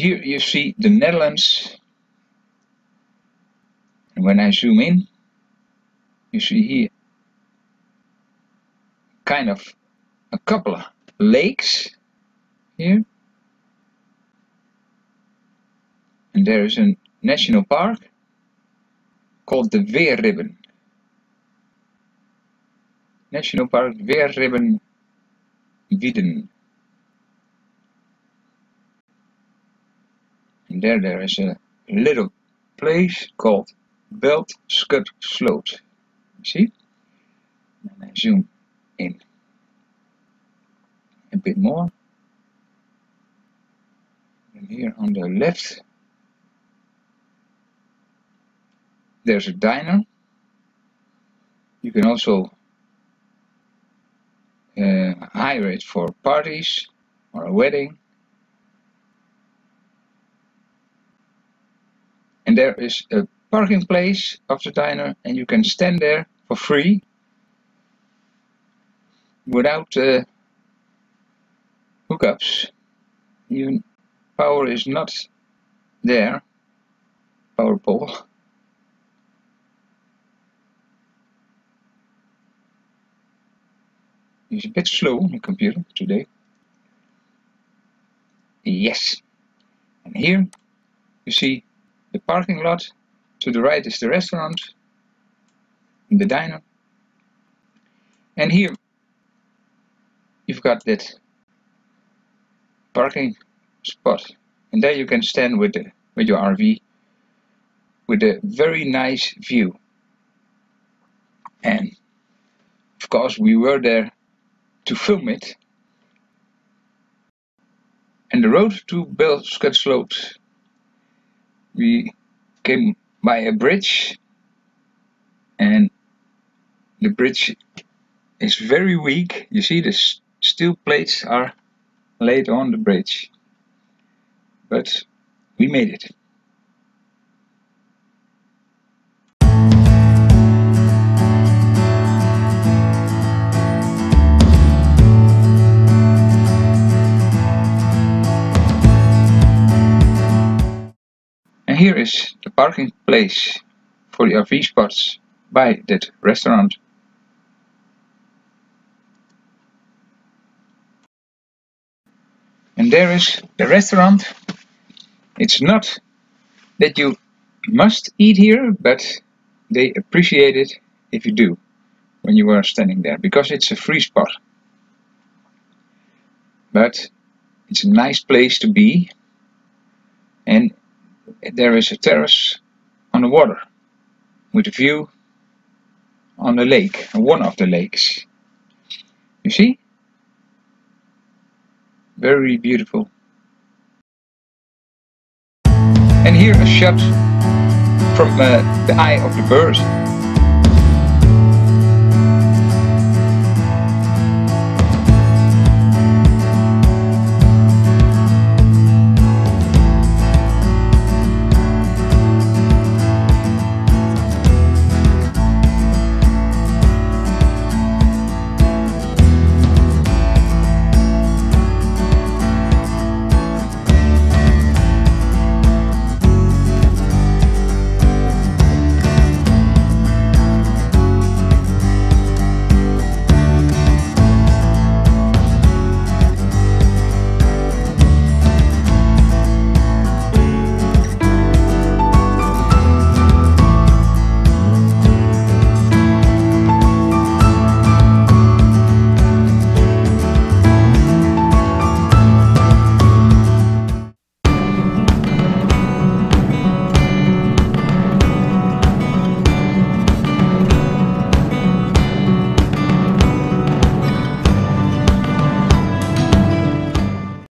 here you see the Netherlands. And when I zoom in you see here kind of a couple of lakes here. And there is a national park called the Weerribben. National Park Weerribben Wieden and there there is a little place called Belt Scud Sloot. See? And I zoom in a bit more. And here on the left there's a diner. You can also uh, hire it for parties or a wedding and there is a parking place of the diner and you can stand there for free without uh, hookups even power is not there power pole It's a bit slow on the computer today. Yes. And here you see the parking lot. To the right is the restaurant and the diner. And here you've got that parking spot. And there you can stand with the with your RV with a very nice view. And of course we were there to film it. And the road to Schutsloot, we came by a bridge and the bridge is very weak. You see the steel plates are laid on the bridge. But we made it. Here is the parking place for the RV spots by that restaurant. And there is the restaurant. It's not that you must eat here, but they appreciate it if you do when you are standing there because it's a free spot. But it's a nice place to be there is a terrace on the water with a view on the lake, one of the lakes. You see? Very beautiful. And here a shot from uh, the eye of the bird.